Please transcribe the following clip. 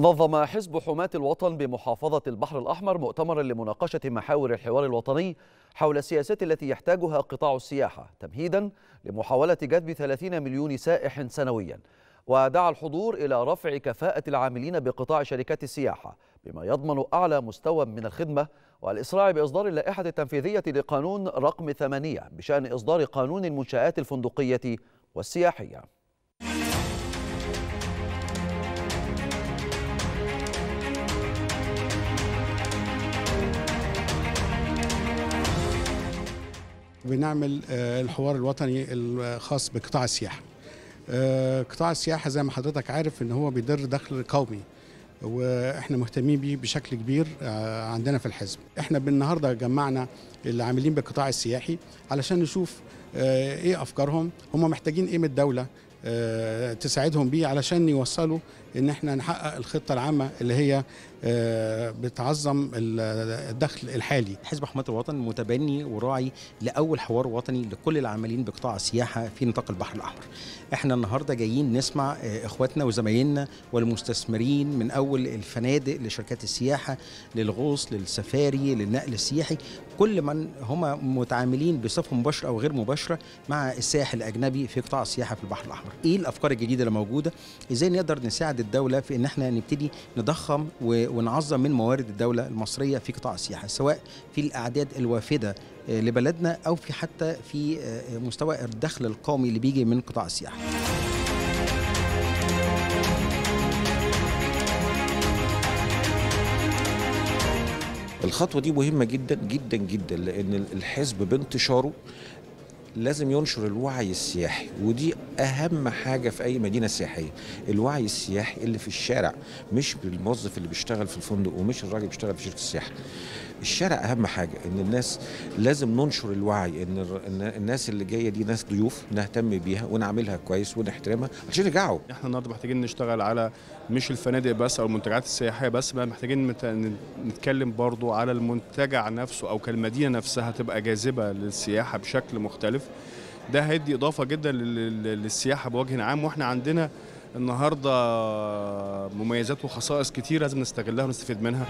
نظم حزب حماة الوطن بمحافظة البحر الأحمر مؤتمرا لمناقشة محاور الحوار الوطني حول السياسات التي يحتاجها قطاع السياحة تمهيدا لمحاولة جذب 30 مليون سائح سنويا. ودعا الحضور إلى رفع كفاءة العاملين بقطاع شركات السياحة بما يضمن أعلى مستوى من الخدمة والإسراع بإصدار اللائحة التنفيذية لقانون رقم 8 بشأن إصدار قانون المنشآت الفندقية والسياحية. بنعمل الحوار الوطني الخاص بقطاع السياحة. قطاع السياحة زي ما حضرتك عارف إن هو بيدر دخل قومي وإحنا مهتمين بيه بشكل كبير عندنا في الحزب. إحنا بالنهاردة جمعنا العاملين بالقطاع السياحي علشان نشوف إيه أفكارهم، هم محتاجين إيه من الدولة تساعدهم بيه علشان يوصلوا إن إحنا نحقق الخطة العامة اللي هي بتعظم الدخل الحالي. حزب حماية الوطن متبني وراعي لأول حوار وطني لكل العاملين بقطاع السياحة في نطاق البحر الأحمر. إحنا النهارده جايين نسمع إخواتنا وزمايلنا والمستثمرين من أول الفنادق لشركات السياحة للغوص للسفاري للنقل السياحي كل من هم متعاملين بصفه مباشره أو غير مباشرة مع السائح الأجنبي في قطاع السياحة في البحر الأحمر. إيه الأفكار الجديدة اللي موجودة؟ إزاي نقدر نساعد الدولة في إن إحنا نبتدي نضخم ونعظم من موارد الدولة المصرية في قطاع السياحة سواء في الأعداد الوافدة لبلدنا أو في حتى في مستوى الدخل القومي اللي بيجي من قطاع السياحة. الخطوة دي مهمة جدا جدا جدا لأن الحزب بانتشاره لازم ينشر الوعي السياحي ودي أهم حاجة في أي مدينة سياحية الوعي السياحي اللي في الشارع مش بالموظف اللي بيشتغل في الفندق ومش الراجل اللي بيشتغل في شركة السياحة. الشارع أهم حاجة إن الناس لازم ننشر الوعي إن الناس اللي جاية دي ناس ضيوف نهتم بيها ونعملها كويس ونحترمها عشان يرجعوا. إحنا النهارده محتاجين نشتغل على مش الفنادق بس أو المنتجعات السياحية بس بقى محتاجين نتكلم برضو على المنتجع نفسه أو كالمدينة نفسها تبقى جاذبة للسياحة بشكل مختلف. ده هيدي إضافة جدا للسياحة بوجه عام وإحنا عندنا النهارده مميزات وخصائص كتير لازم نستغلها ونستفيد منها.